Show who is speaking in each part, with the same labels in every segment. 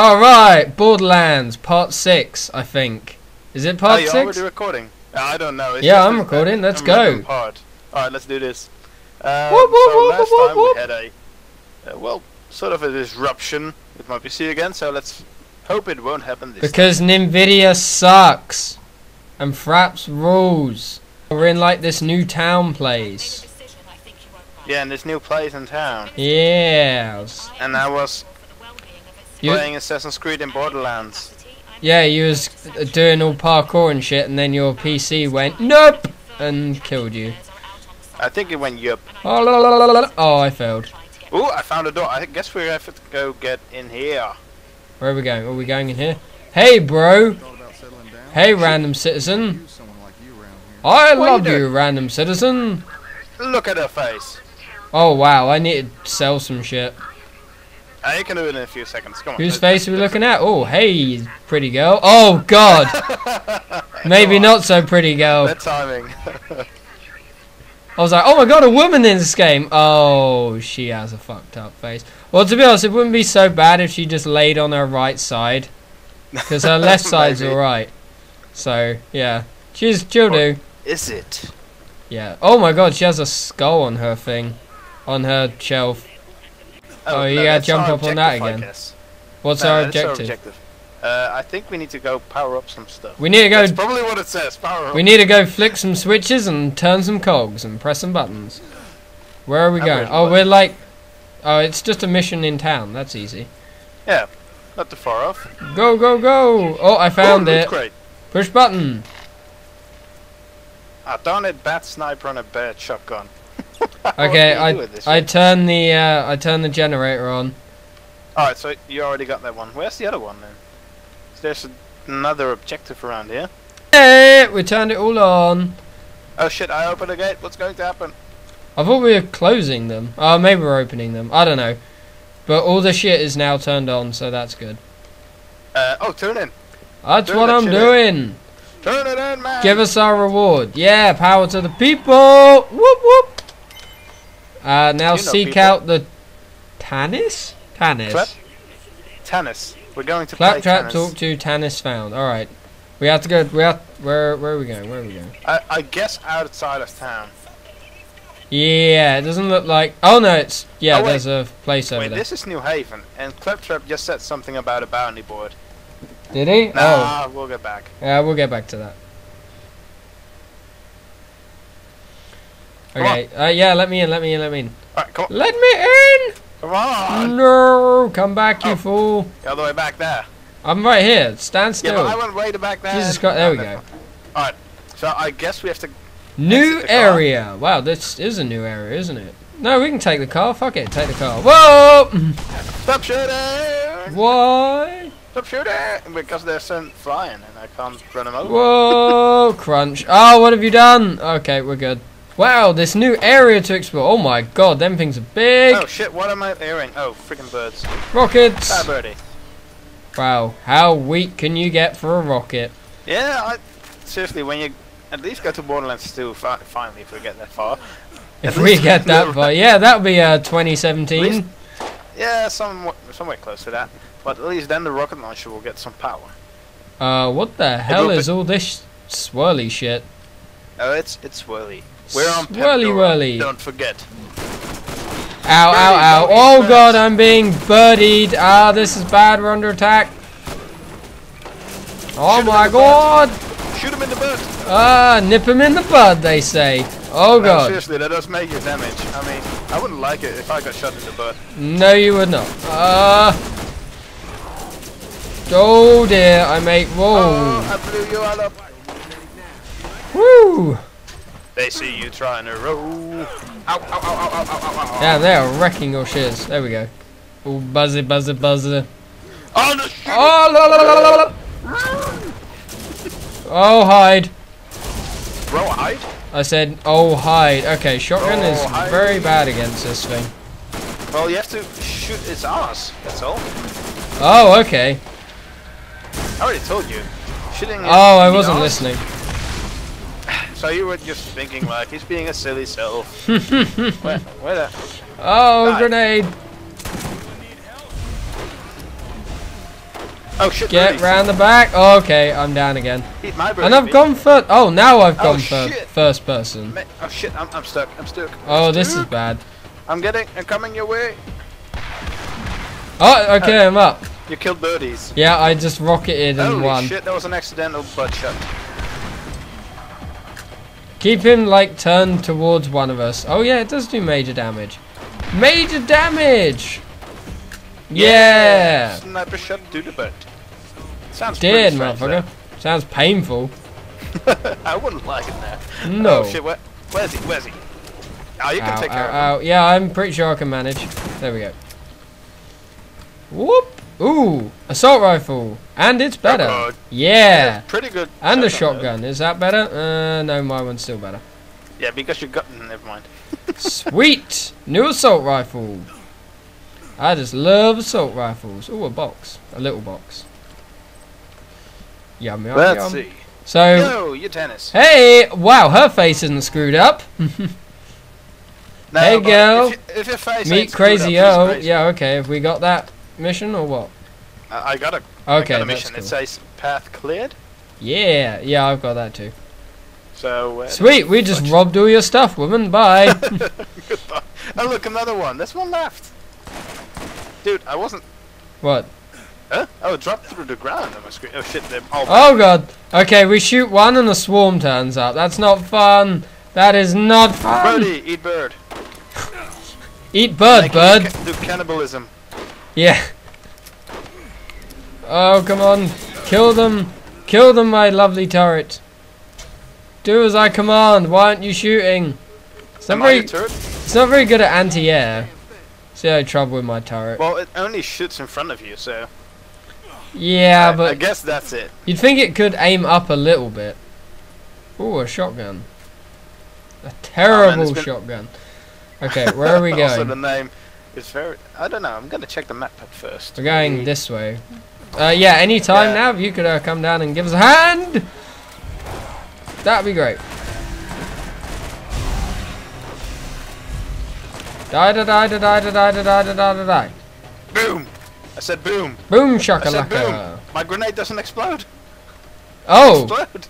Speaker 1: Alright, Borderlands, part 6, I think. Is it Part Are
Speaker 2: you
Speaker 1: 6?
Speaker 2: already recording? I don't know. It's
Speaker 1: Yeah, I'm recording, let's go.
Speaker 2: Part. All right, let's do this. Um,
Speaker 1: Whoop, whoop,
Speaker 2: so
Speaker 1: whoop,
Speaker 2: last time we had a, uh, well, sort of a disruption with my PC again. So let's hope it won't happen this
Speaker 1: Because NVIDIA sucks. And Fraps rules. We're in like this new town place.
Speaker 2: Yeah, and there's new place in town,
Speaker 1: Yes.
Speaker 2: and I was
Speaker 1: You,
Speaker 2: playing Assassin's Creed in Borderlands.
Speaker 1: yeah, you was doing all parkour and shit, and then your PC went, nope, and killed you.
Speaker 2: I think it went yup.
Speaker 1: Oh, la, la, la, oh I failed.
Speaker 2: Ooh, I found a door. I guess we have to go get in here.
Speaker 1: Where are we going? Are we going in here? Hey, bro. Hey, random citizen. I
Speaker 2: What you
Speaker 1: love you, random citizen.
Speaker 2: Look at her face.
Speaker 1: Oh, wow, I need to sell some shit.
Speaker 2: Uh, you can do it in a few seconds. Come on.
Speaker 1: Whose face are we looking at? Oh, hey, pretty girl. Oh, God. Maybe not so pretty girl.
Speaker 2: That timing.
Speaker 1: I was like, oh my god, a woman in this game. Oh, she has a fucked up face. Well, to be honest, it wouldn't be so bad if she just laid on her right side. Because her left side's alright. So, yeah. She's, she'll do.
Speaker 2: Is it?
Speaker 1: Yeah. Oh my god, she has a skull on her thing. On her shelf. Oh, you gotta jump up on that again. What's
Speaker 2: No,
Speaker 1: our objective?
Speaker 2: objective. Uh, I think we need to go power up some stuff.
Speaker 1: We need to go
Speaker 2: That's probably what it says. Power up.
Speaker 1: We need to go flick some switches and turn some cogs and press some buttons. Where are we going? Oh, we're like... Oh, it's just a mission in town. That's easy.
Speaker 2: yeah, not too far off.
Speaker 1: Go, go, go! Oh, I found
Speaker 2: Ooh,
Speaker 1: it.
Speaker 2: crate.
Speaker 1: Push button.
Speaker 2: I don't it! Bad sniper on a bad shotgun.
Speaker 1: Okay,
Speaker 2: What do you do
Speaker 1: I I turn the uh, I turn the generator on.
Speaker 2: All right, so you already got that one. Where's the other one then? There's another objective around here.
Speaker 1: Hey, we turned it all on.
Speaker 2: Oh shit! I opened the gate. What's going to happen?
Speaker 1: I thought we were closing them. Oh, maybe we're opening them. I don't know. But all the shit is now turned on, so that's good.
Speaker 2: Uh, oh, tune in.
Speaker 1: That's
Speaker 2: Turn
Speaker 1: what I'm
Speaker 2: shit in.
Speaker 1: doing.
Speaker 2: Turn it in, man.
Speaker 1: Give us our reward. Yeah, power to the people. Whoop whoop. Uh, now
Speaker 2: You know
Speaker 1: seek
Speaker 2: people.
Speaker 1: out the Tannis. Tannis.
Speaker 2: Clap. Tannis. We're going to
Speaker 1: Claptrap talk to Tannis found. All right. We have to go. We have. Where? Where are we going? Where are we going?
Speaker 2: I, I guess outside of town.
Speaker 1: Yeah, it doesn't look like. Oh no, it's yeah.
Speaker 2: Oh,
Speaker 1: there's a place over
Speaker 2: Wait,
Speaker 1: there.
Speaker 2: this is New Haven, and Claptrap just said something about a bounty board.
Speaker 1: Did he? Oh,
Speaker 2: Nah, we'll get back.
Speaker 1: yeah. We'll get back to that.
Speaker 2: Come
Speaker 1: Okay. Uh, yeah. Let me in. Let me in. Let me in.
Speaker 2: Alright, come on.
Speaker 1: Let me in.
Speaker 2: Come on!
Speaker 1: No, come back, you
Speaker 2: Oh.
Speaker 1: fool.
Speaker 2: The other way back there.
Speaker 1: I'm right here. Stand
Speaker 2: Yeah,
Speaker 1: still.
Speaker 2: but I went way to back there.
Speaker 1: Jesus Christ, there we go.
Speaker 2: Alright, so I guess we have to.
Speaker 1: New
Speaker 2: car.
Speaker 1: area. Wow, this is a new area, isn't it? No, we can take the car. Fuck it, take the car. Whoa!
Speaker 2: Stop shooting!
Speaker 1: Why?
Speaker 2: Stop shooting! Because they're sent flying and I can't run them over.
Speaker 1: Whoa! Crunch. Oh, what have you done? Okay, we're good. Wow, this new area to explore. Oh my god, them things are big.
Speaker 2: Oh shit, what am I hearing? Oh, freaking birds.
Speaker 1: Rockets.
Speaker 2: Ah, birdie.
Speaker 1: Wow, how weak can you get for a rocket?
Speaker 2: Yeah, I, seriously, when you at least go to Borderlands 2, fi finally, if we get that far.
Speaker 1: If we get that far. Yeah, that'll be uh, 2017.
Speaker 2: Least- Yeah, somewhat, somewhere close to that. But at least then the rocket launcher will get some power.
Speaker 1: Uh, what the hell is all this swirly shit?
Speaker 2: Oh, it's it's swirly. We're on Pandora,
Speaker 1: whirly.
Speaker 2: Don't forget.
Speaker 1: Ow, ow, ow. Oh god. I'm being birdied. Ah, this is bad. We're under attack. Oh
Speaker 2: Shoot
Speaker 1: my god.
Speaker 2: Shoot him in the butt.
Speaker 1: Ah, nip him in the bud, they say. Oh
Speaker 2: No,
Speaker 1: god.
Speaker 2: seriously, that does make you damage. I mean, I wouldn't like it if I got shot in the butt.
Speaker 1: No, you would not. Ah. oh dear, I make.
Speaker 2: Oh, I blew you all up.
Speaker 1: Woo.
Speaker 2: They see you trying to roll. Ow, ow, ow, ow, ow, ow, ow, ow.
Speaker 1: Yeah, they are wrecking your shiz. There we go. Oh, buzzy, buzzy, buzzy.
Speaker 2: Oh, no.
Speaker 1: Oh, la, la, la, la, la, la. Oh, hide.
Speaker 2: Bro, hide.
Speaker 1: I said, oh, hide. Okay, shotgun
Speaker 2: Oh,
Speaker 1: is
Speaker 2: hide.
Speaker 1: very bad against this thing.
Speaker 2: Well, you have to shoot its ass. That's all.
Speaker 1: Oh, okay.
Speaker 2: I already told you. Shooting.
Speaker 1: Oh, I wasn't
Speaker 2: ass-
Speaker 1: listening.
Speaker 2: So you were just thinking like he's being a silly self. where, where the?
Speaker 1: Oh,
Speaker 2: Die.
Speaker 1: grenade.
Speaker 2: Oh shit!
Speaker 1: Get
Speaker 2: birdies.
Speaker 1: round the back. Okay, I'm down again.
Speaker 2: Eat my birdie,
Speaker 1: And I've gone first. Oh, now I've
Speaker 2: Oh,
Speaker 1: gone fir-
Speaker 2: shit.
Speaker 1: first person.
Speaker 2: Oh shit! I'm, I'm stuck. I'm stuck.
Speaker 1: Oh,
Speaker 2: I'm
Speaker 1: this is bad.
Speaker 2: I'm getting. I'm coming your way.
Speaker 1: Oh, okay, I'm up.
Speaker 2: You killed birdies.
Speaker 1: Yeah, I just rocketed and
Speaker 2: Holy
Speaker 1: won.
Speaker 2: shit! That was an accidental butt shot.
Speaker 1: Keep him like turned towards one of us. Oh yeah, it does do major damage. Major damage. Yeah.
Speaker 2: Sniper shot to the butt. Sounds
Speaker 1: Dead, motherfucker. Sounds painful.
Speaker 2: I wouldn't like it there.
Speaker 1: No.
Speaker 2: Oh shit! Where, where's he? Where's he? Oh, you can
Speaker 1: Ow,
Speaker 2: take care
Speaker 1: ow,
Speaker 2: of
Speaker 1: ow. Yeah, I'm pretty sure I can manage. There we go. Whoop. Ooh, assault rifle. And it's better. Yeah.
Speaker 2: him. Pretty good.
Speaker 1: And a
Speaker 2: shotgun.
Speaker 1: Is that better? Uh, no, my one's still better.
Speaker 2: Yeah, because you got. Never mind.
Speaker 1: Sweet! New assault rifle. I just love assault rifles. Oh, a box. A little box. Yum, yum,
Speaker 2: Let's
Speaker 1: yum.
Speaker 2: see.
Speaker 1: So,
Speaker 2: Yo, you Tannis.
Speaker 1: hey, wow, her face isn't screwed up.
Speaker 2: No,
Speaker 1: Hey, girl.
Speaker 2: If, you, if your face
Speaker 1: Meet Crazy O. Yeah, okay. Have we got that mission or what?
Speaker 2: I, I got a. I
Speaker 1: Okay,
Speaker 2: got a mission.
Speaker 1: cool.
Speaker 2: It says path cleared.
Speaker 1: Yeah, yeah, I've got that too.
Speaker 2: So. Uh,
Speaker 1: Sweet, we just robbed all your stuff, woman. Bye.
Speaker 2: Goodbye. Oh look, another one. There's one left. Dude, I wasn't.
Speaker 1: what?
Speaker 2: Huh? Oh, it dropped through the ground on my screen. Oh shit, they're all.
Speaker 1: Oh god. Okay, we shoot one and a swarm turns up. That's not fun. That is not fun.
Speaker 2: Birdie, eat bird.
Speaker 1: Eat bird, bird.
Speaker 2: ca- Do cannibalism.
Speaker 1: Yeah. Oh, come on. Kill them. Kill them, my lovely turret. Do as I command. Why aren't you shooting? It's not
Speaker 2: Am
Speaker 1: very,
Speaker 2: turret?
Speaker 1: it's not very good at anti-air. See, I had trouble with my turret.
Speaker 2: Well, it only shoots in front of you, so.
Speaker 1: Yeah,
Speaker 2: I, I guess that's it.
Speaker 1: you'd think it could aim up a little bit. Ooh, a shotgun. A oh, terrible
Speaker 2: it's been-
Speaker 1: shotgun. Okay, where are we
Speaker 2: also, the
Speaker 1: going?
Speaker 2: name is very. I don't know. I'm gonna check the map at first.
Speaker 1: We're going this way. Uh, yeah, any time
Speaker 2: Yeah.
Speaker 1: now, if you could uh, come down and give us a hand, that'd be great. Die da die da die da die da die da die da die.
Speaker 2: Boom! I said boom.
Speaker 1: Boom
Speaker 2: said boom.
Speaker 1: shakalaka.
Speaker 2: My grenade doesn't explode.
Speaker 1: Oh,
Speaker 2: Explode.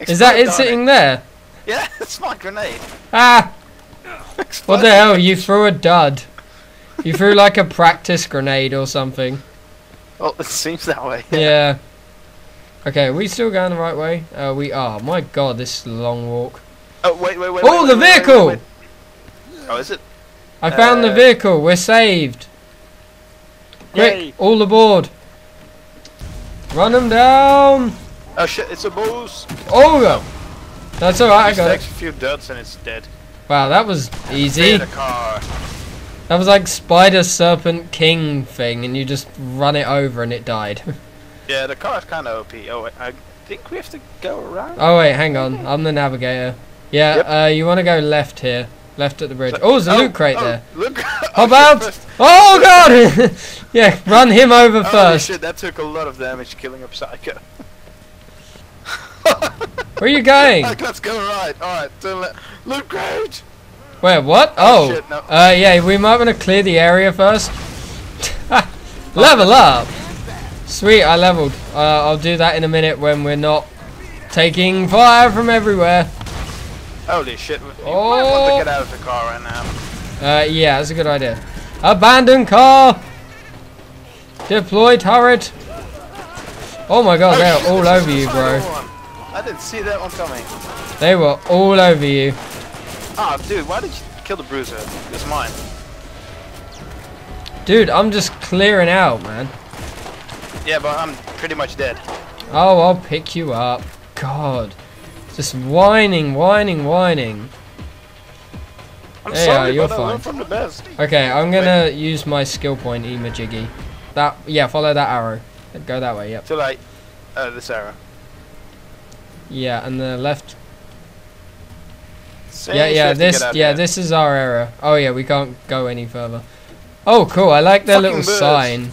Speaker 1: is that
Speaker 2: Explode,
Speaker 1: it sitting there?
Speaker 2: Yeah, it's my grenade.
Speaker 1: Ah, what the hell? You threw a dud. You threw like a practice grenade or something.
Speaker 2: Well, it seems that way.
Speaker 1: Yeah. Okay, are we still going the right way? Uh, we are. My god, this is a long walk.
Speaker 2: Oh wait, wait, wait.
Speaker 1: Oh,
Speaker 2: wait,
Speaker 1: the
Speaker 2: wait,
Speaker 1: vehicle!
Speaker 2: wait. Oh, is it?
Speaker 1: I found the
Speaker 2: Uh,
Speaker 1: vehicle. We're saved. Quick,
Speaker 2: Yay.
Speaker 1: all aboard. Run them down.
Speaker 2: Oh shit! It's a boost.
Speaker 1: Oh, go. That's alright, I
Speaker 2: Just
Speaker 1: got
Speaker 2: takes
Speaker 1: it.
Speaker 2: a few duds and it's dead.
Speaker 1: Wow, that was easy.
Speaker 2: Clear the car.
Speaker 1: That was like Spider Serpent King thing, and you just run it over and it died.
Speaker 2: Yeah, the car's kind of OP. Oh, wait, I think we have to go around.
Speaker 1: oh, wait, hang on. I'm the navigator. Yeah,
Speaker 2: Yep.
Speaker 1: uh, you want to go left here. Left at the bridge.
Speaker 2: So-
Speaker 1: Oh, there's a loot crate
Speaker 2: oh,
Speaker 1: there.
Speaker 2: Look.
Speaker 1: How
Speaker 2: oh,
Speaker 1: about?
Speaker 2: shit, first-
Speaker 1: Oh, God! yeah, run him over
Speaker 2: Holy
Speaker 1: first.
Speaker 2: shit! That took a lot of damage killing a psycho.
Speaker 1: Where are you going?
Speaker 2: Let's go right. All right. So let, loot crate.
Speaker 1: Where, what?
Speaker 2: Oh,
Speaker 1: Oh,
Speaker 2: shit, no.
Speaker 1: uh, yeah, we might want to clear the area first. Level up! Sweet, I leveled. Uh, I'll do that in a minute when we're not taking fire from everywhere.
Speaker 2: Holy shit! You might want
Speaker 1: Oh.
Speaker 2: to get out of the car right now.
Speaker 1: Uh, yeah, that's a good idea. Abandoned car! Deploy turret! Oh my god,
Speaker 2: Oh,
Speaker 1: they're
Speaker 2: shit,
Speaker 1: all over you, bro.
Speaker 2: one. I didn't see that one coming.
Speaker 1: They were all over you.
Speaker 2: Ah, dude, why did you kill the bruiser? It's mine.
Speaker 1: Dude, I'm just clearing out, man.
Speaker 2: Yeah, but I'm pretty much dead.
Speaker 1: Oh, I'll pick you up. God. Just whining, whining, whining.
Speaker 2: I'm sorry,
Speaker 1: you're
Speaker 2: but I
Speaker 1: fine.
Speaker 2: from the best.
Speaker 1: Okay, I'm gonna use my skill point, Emajiggy. That, yeah, follow that arrow. Go that way, yep.
Speaker 2: Too late. Uh, this arrow.
Speaker 1: Yeah, and the left.
Speaker 2: Same
Speaker 1: Yeah, yeah, this, yeah, this is our area. Oh yeah, we can't go any further. Oh, cool, I like their
Speaker 2: Fucking
Speaker 1: little
Speaker 2: birds.
Speaker 1: sign.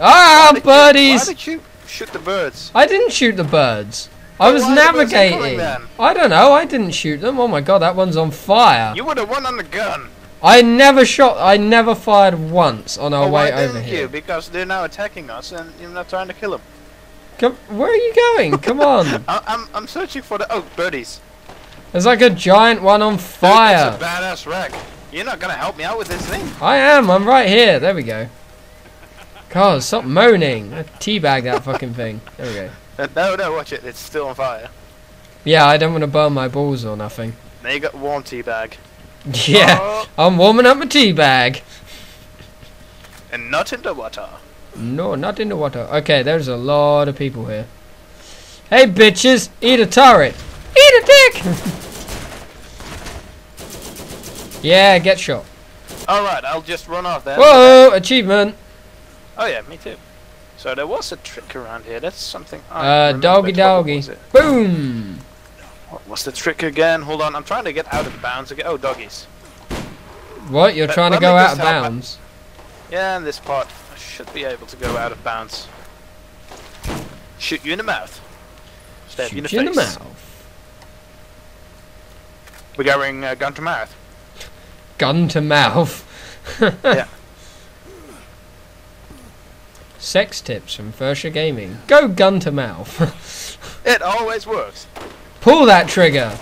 Speaker 1: Ah,
Speaker 2: Why did you-
Speaker 1: birdies!
Speaker 2: Why did you shoot the birds?
Speaker 1: I didn't shoot the birds. I was
Speaker 2: why the
Speaker 1: navigating. I don't know, I didn't shoot them. Oh my god, that one's on fire.
Speaker 2: You would have won on the gun.
Speaker 1: I never shot, I never fired once on our
Speaker 2: oh, why
Speaker 1: way over
Speaker 2: didn't
Speaker 1: here.
Speaker 2: you? Because they're now attacking us and you're not trying to kill them.
Speaker 1: Come, where are you going? Come on.
Speaker 2: I, I'm I'm searching for the oh birdies.
Speaker 1: There's like a giant one on
Speaker 2: Dude,
Speaker 1: fire.
Speaker 2: It's a badass wreck. You're not gonna help me out with this thing.
Speaker 1: I am. I'm right here. There we go. God, stop moaning. I teabag that fucking thing. There we go.
Speaker 2: Uh, no, no, watch it. It's still on fire.
Speaker 1: Yeah, I don't want to burn my balls or nothing.
Speaker 2: Now you got warm tea bag.
Speaker 1: Yeah,
Speaker 2: Oh,
Speaker 1: I'm warming up my tea bag.
Speaker 2: and not in the water.
Speaker 1: No, not in the water. Okay, there's a lot of people here. Hey, bitches, eat a turret. Eat a dick. yeah, get shot.
Speaker 2: Alright, I'll just run off then.
Speaker 1: Whoa, achievement.
Speaker 2: Oh yeah, me too. So there was a trick around here. That's something. I
Speaker 1: Uh, doggy doggy. Boom.
Speaker 2: What was the trick again? Hold on, I'm trying to get out of bounds again. Oh, doggies.
Speaker 1: What? You're
Speaker 2: Let-
Speaker 1: trying to go out of bounds?
Speaker 2: Yeah, in this part, I should be able to go out of bounds. Shoot you in the mouth. Stab you in the
Speaker 1: Shoot you in
Speaker 2: face.
Speaker 1: the mouth.
Speaker 2: We're going uh, gun to mouth.
Speaker 1: Gun to mouth.
Speaker 2: Yeah.
Speaker 1: Sex tips from Virsher Gaming. Go gun to mouth.
Speaker 2: It always works.
Speaker 1: Pull that trigger.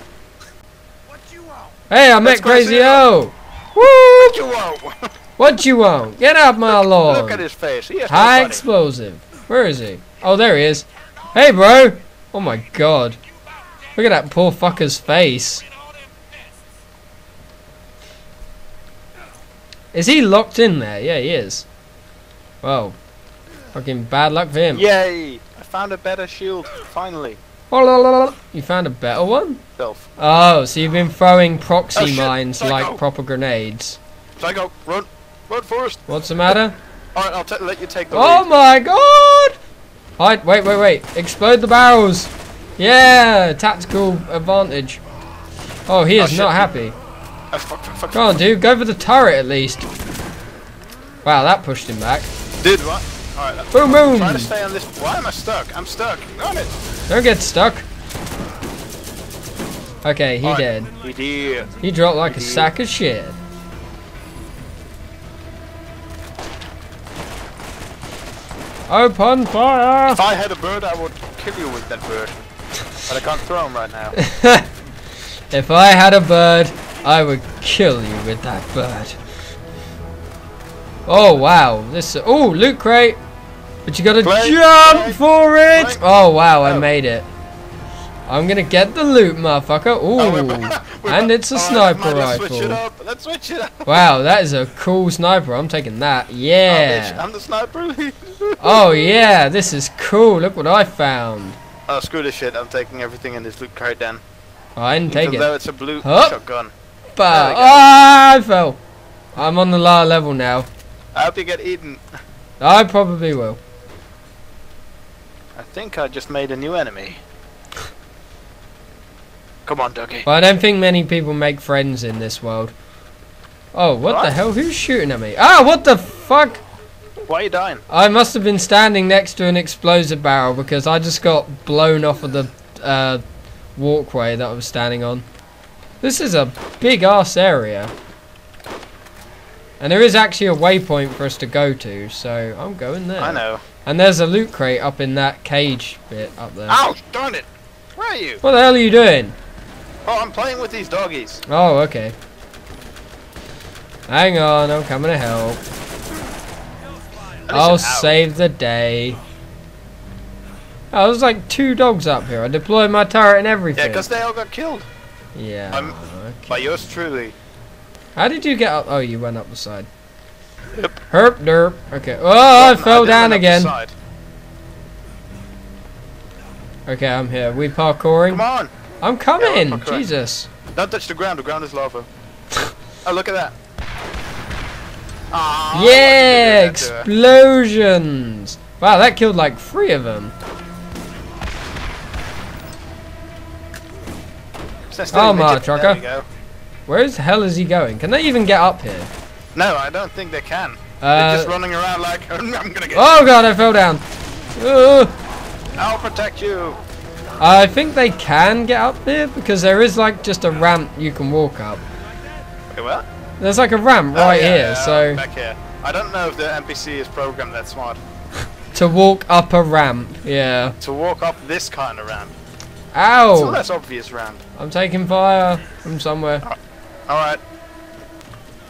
Speaker 1: Hey, I met
Speaker 2: That's
Speaker 1: Crazy
Speaker 2: Crazy
Speaker 1: O. Woo!
Speaker 2: What You won't.
Speaker 1: What you want? Get out my lord!
Speaker 2: Look at his face. He has
Speaker 1: High
Speaker 2: body.
Speaker 1: explosive. Where is he? Oh, there he is. Hey, bro. Oh my god. Look at that poor fucker's face. Is he locked in there? Yeah, he is. Well, fucking bad luck for him.
Speaker 2: Yay! I found a better shield. Finally.
Speaker 1: Oh, you found a better one?
Speaker 2: Self.
Speaker 1: Oh, so you've been throwing proxy
Speaker 2: Oh,
Speaker 1: mines
Speaker 2: Psycho.
Speaker 1: like proper grenades.
Speaker 2: Psycho, run. Run first.
Speaker 1: What's the matter?
Speaker 2: Alright, I'll t- let you take the
Speaker 1: Oh
Speaker 2: lead.
Speaker 1: my god! Hide, wait, wait, wait. Explode the barrels. Yeah, tactical advantage. Oh, he
Speaker 2: Oh,
Speaker 1: is
Speaker 2: shit.
Speaker 1: not happy.
Speaker 2: Oh, fuck, fuck, fuck.
Speaker 1: Come on, dude, go for the turret at least. Wow, that pushed him back.
Speaker 2: Did what? Alright,
Speaker 1: Boom, boom.
Speaker 2: to stay on this. Why am I stuck? I'm stuck. On it.
Speaker 1: Don't get stuck. Okay, he
Speaker 2: Alright.
Speaker 1: did.
Speaker 2: He did.
Speaker 1: He dropped like a
Speaker 2: did.
Speaker 1: sack of shit. Open fire!
Speaker 2: If I had a bird, I would kill you with that bird. But I can't throw him right now.
Speaker 1: if I had a bird, I would kill you with that bird. Oh wow, this oh loot crate, but you gotta
Speaker 2: Play,
Speaker 1: jump
Speaker 2: play,
Speaker 1: for it.
Speaker 2: play.
Speaker 1: Oh wow, I
Speaker 2: Oh.
Speaker 1: made it. I'm gonna get the loot, motherfucker. Ooh,
Speaker 2: Oh, we're back- we're
Speaker 1: and it's a sniper
Speaker 2: Let's switch it
Speaker 1: rifle.
Speaker 2: up. Let's switch it up.
Speaker 1: Wow, that is a cool sniper. I'm taking that.
Speaker 2: Oh, bitch,
Speaker 1: Yeah.
Speaker 2: I'm the sniper.
Speaker 1: Oh yeah, this is cool. Look what I found.
Speaker 2: Oh, screw this shit. I'm taking everything in this loot crate then.
Speaker 1: Oh, I didn't take
Speaker 2: Even
Speaker 1: it.
Speaker 2: though it's a blue
Speaker 1: Hup.
Speaker 2: shotgun.
Speaker 1: Ah, I fell. I'm on the lower level now.
Speaker 2: I hope you get eaten.
Speaker 1: I probably will.
Speaker 2: I think I just made a new enemy. Come on, Dougie.
Speaker 1: But I don't think many people make friends in this world. Oh, what, the hell? Who's shooting at me? Ah, what the fuck?
Speaker 2: Why are you dying?
Speaker 1: I must have been standing next to an explosive barrel because I just got blown off of the uh, walkway that I was standing on. This is a big ass area. And there is actually a waypoint for us to go to, so I'm going there.
Speaker 2: I know.
Speaker 1: And there's a loot crate up in that cage bit up there.
Speaker 2: Ouch! Darn it! Where are you?
Speaker 1: What the hell are you doing?
Speaker 2: Oh, I'm playing with these doggies.
Speaker 1: Oh, okay. Hang on, I'm coming to help. I'll save the day. Oh, there's like two dogs up here. I deployed my turret and
Speaker 2: Yeah,
Speaker 1: everything.
Speaker 2: because they all got killed
Speaker 1: Yeah.
Speaker 2: I'm-
Speaker 1: okay.
Speaker 2: by yours truly.
Speaker 1: How did you get up? Oh, you went up the side.
Speaker 2: Yep.
Speaker 1: Herp derp. Okay. Oh,
Speaker 2: Well,
Speaker 1: I fell
Speaker 2: didn't
Speaker 1: down
Speaker 2: run up the
Speaker 1: again. Okay, I'm here. We parkouring.
Speaker 2: Come on!
Speaker 1: I'm coming.
Speaker 2: Yeah.
Speaker 1: Jesus.
Speaker 2: Don't touch the ground. The ground is lava. oh, look at that. Ah,
Speaker 1: yeah,
Speaker 2: why did you do that
Speaker 1: explosions. Wow, that killed like three of them. Oh, my
Speaker 2: midget.
Speaker 1: trucker.
Speaker 2: There we go.
Speaker 1: Where the hell is he going? Can they even get up here?
Speaker 2: No, I don't think they can. They're
Speaker 1: Uh,
Speaker 2: just running around like, I'm gonna get
Speaker 1: oh god, I fell down. Uh.
Speaker 2: I'll protect you.
Speaker 1: I think they can get up here because there is like just a ramp you can walk up.
Speaker 2: Okay, what?
Speaker 1: There's like a ramp
Speaker 2: Oh,
Speaker 1: right
Speaker 2: yeah,
Speaker 1: here,
Speaker 2: yeah,
Speaker 1: so
Speaker 2: Back here. I don't know if the NPC is programmed that smart.
Speaker 1: To walk up a ramp. Yeah.
Speaker 2: To walk up this kind of ramp. It's a
Speaker 1: Ow!
Speaker 2: less obvious ramp.
Speaker 1: I'm taking fire from somewhere.
Speaker 2: Uh, alright.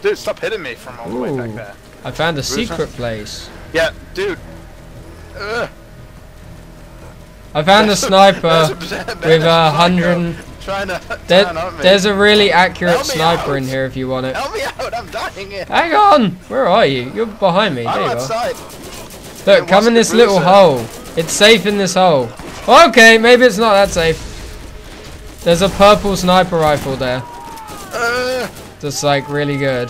Speaker 2: Dude, stop hitting me from all the way back there.
Speaker 1: I found a
Speaker 2: Bruiser?
Speaker 1: secret place.
Speaker 2: Yeah, dude. Ugh.
Speaker 1: I found a sniper with a hundred.
Speaker 2: Trying to
Speaker 1: There,
Speaker 2: turn on me.
Speaker 1: there's a really accurate sniper
Speaker 2: out.
Speaker 1: in here if you want it.
Speaker 2: Help me out, I'm dying here.
Speaker 1: Hang on! Where are you? You're behind me.
Speaker 2: I'm
Speaker 1: you are.
Speaker 2: outside.
Speaker 1: Look,
Speaker 2: It
Speaker 1: come in this little hole. It's safe in this hole. Okay, maybe it's not that safe. There's a purple sniper rifle there.
Speaker 2: Uh,
Speaker 1: That's like really good.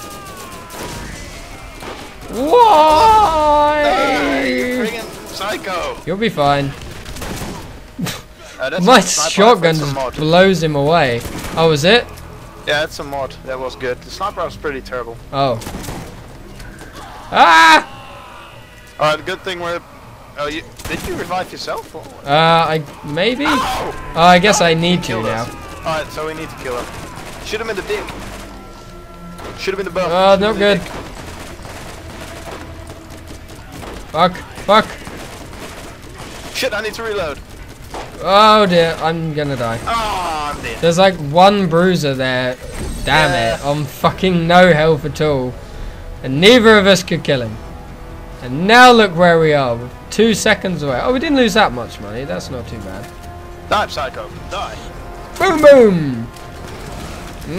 Speaker 1: Why?
Speaker 2: friggin' psycho.
Speaker 1: You'll be fine.
Speaker 2: Uh,
Speaker 1: My shotgun
Speaker 2: it's
Speaker 1: just blows him away. Oh, is it?
Speaker 2: Yeah, that's a mod. That was good. The sniper was pretty terrible.
Speaker 1: Oh. Ah!
Speaker 2: Alright, good thing we're... Oh, you, did you revive yourself? Or?
Speaker 1: Uh, I maybe. Oh, I guess I need to now.
Speaker 2: Alright, so we need to kill him. Shoot him in the dick. Shoot him in the butt.
Speaker 1: Oh,
Speaker 2: Shoot him
Speaker 1: not
Speaker 2: in the
Speaker 1: good. Fuck, fuck.
Speaker 2: Shit, I need to reload.
Speaker 1: Oh dear, I'm gonna die.
Speaker 2: Ah, I'm dead.
Speaker 1: There's like one bruiser there. Damn
Speaker 2: Yeah.
Speaker 1: it, I'm fucking no health at all. And neither of us could kill him. And now look where we are. Two seconds away. Oh, we didn't lose that much money. That's not too bad.
Speaker 2: Die, psycho. Die.
Speaker 1: Boom, boom.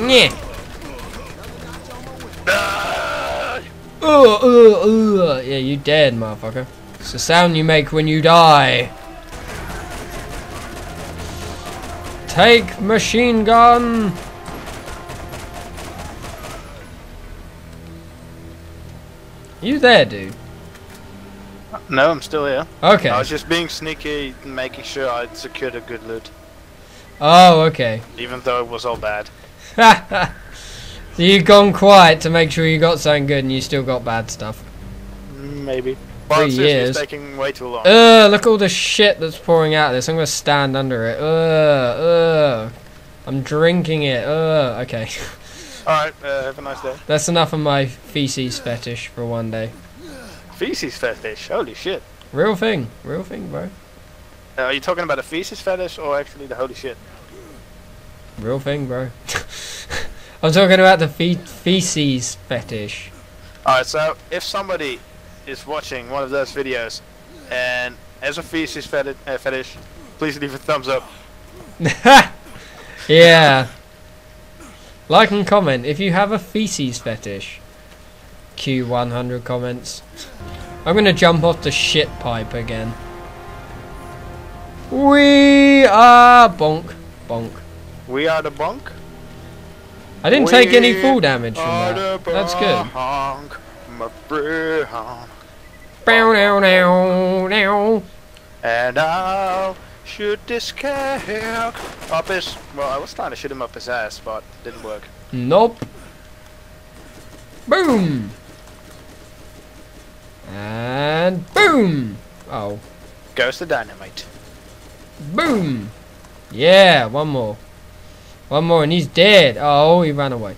Speaker 1: Yeah. Uh, uh, uh. Yeah, you dead, motherfucker. It's the sound you make when you die. Take machine gun. You there, dude?
Speaker 2: No, I'm still here.
Speaker 1: Okay.
Speaker 2: I was just being sneaky, and making sure I'd secured a good loot,
Speaker 1: Oh, okay.
Speaker 2: even though it was all bad.
Speaker 1: so you've gone quiet to make sure you got something good and you still got bad stuff.
Speaker 2: Mm, Maybe. Well,
Speaker 1: Three years.
Speaker 2: taking way too long.
Speaker 1: Ugh, look all the shit that's pouring out of this. I'm gonna stand under it. Ugh, ugh. I'm drinking it. Ugh, okay.
Speaker 2: Alright, uh, have a nice day.
Speaker 1: That's enough of my feces fetish for one day.
Speaker 2: Feces fetish, holy shit.
Speaker 1: Real thing. Real thing, bro.
Speaker 2: Uh, are you talking about a feces fetish or actually the holy shit?
Speaker 1: Real thing, bro. I'm talking about the fe- feces fetish.
Speaker 2: Alright, so if somebody is watching one of those videos and has a feces feti- uh, fetish, please leave a thumbs up.
Speaker 1: yeah. Like and comment if you have a feces fetish. Q 100 comments. I'm gonna jump off the shit pipe again. We are bonk, bonk.
Speaker 2: We are the bunk.
Speaker 1: I didn't take any
Speaker 2: We
Speaker 1: full damage from that. That's good.
Speaker 2: my.
Speaker 1: Bow, now, now, now.
Speaker 2: And I'll shoot this cat up his. Well, I was trying to shoot him up his ass, but it didn't work.
Speaker 1: Nope. Boom. And boom. Oh,
Speaker 2: Goes the dynamite.
Speaker 1: boom. Yeah, one more. One more and he's dead. Oh, he ran away.